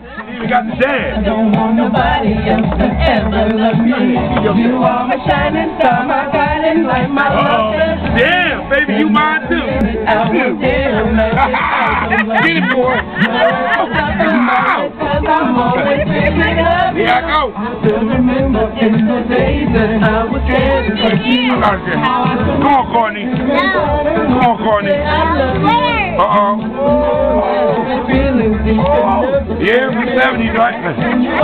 You got the dance. I don't want nobody else to ever love me. You are my shining star, my guiding light, my Uh-oh. love. Damn, baby, you mine too. There, my Get it, boy. I'm always thinking of you. Here I go. I still remember in the days that I was to touch you. Come on, Courtney. Come on, Courtney. Uh-oh. Feelings deep enough. Yeah, we 70s, right? You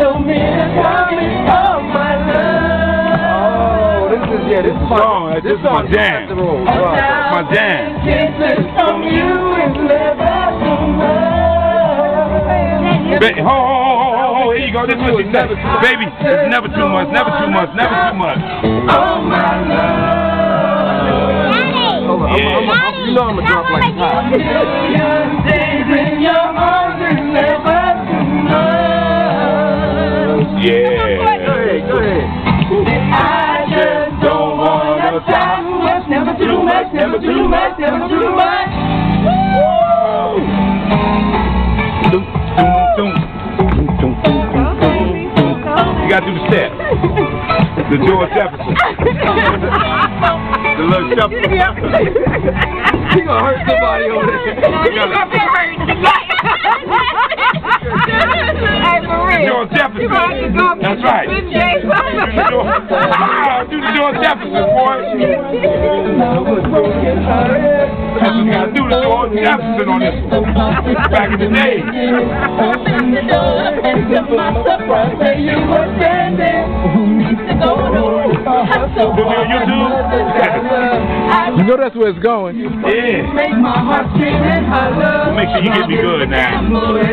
told me to come and call my love. Oh, this is yeah, this is Song, uh, this is my song jam. after all. My jam. Kisses from you is never too much. Ba- ho, ho, ho, ho, ho, here you go. This is what she said. Baby, it's never too much, never too much, never too much. Oh my love. Hold on, I'm, I'm, I'm, you know I'm gonna drop like a Yeah. Go ahead, go ahead. I just don't wanna. Never too much, never too much, never too much. Doom, doom, doom. You gotta do the step. The George Jefferson. The little shuffle. He gonna hurt somebody over there. That's right. Do the George, do the George Jefferson, boy. That's what you gotta do the George Jefferson on this one. Back in the day. Open the door and to my surprise, there you were standing. Go on, I'm so Do it on YouTube? You know that's where it's going. Yeah. Make my heart scream and holler. Make sure you get me good now. I'm moving,